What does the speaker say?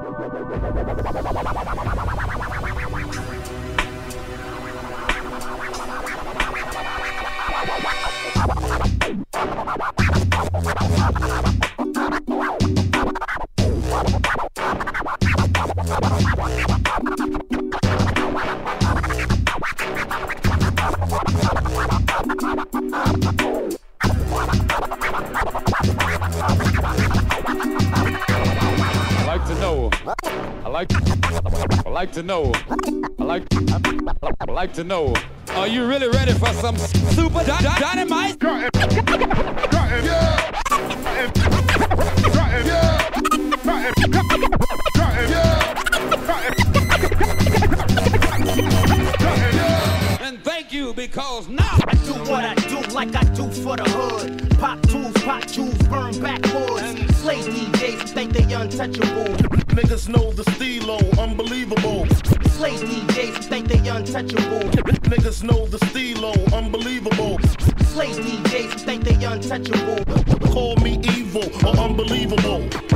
Thank you. I like. I like to know. I like. I like to know. Are you really ready for some super dy- dy- dynamite? And thank you because now. I do what I do like I do for the hood. Pop tools, pop jewels, burn backwoods. Slave DJs think they untouchable. Niggas know the stilo, unbelievable. Slave DJs think they untouchable. Niggas know the stilo, unbelievable. Slave DJs think they untouchable. Call me evil or unbelievable.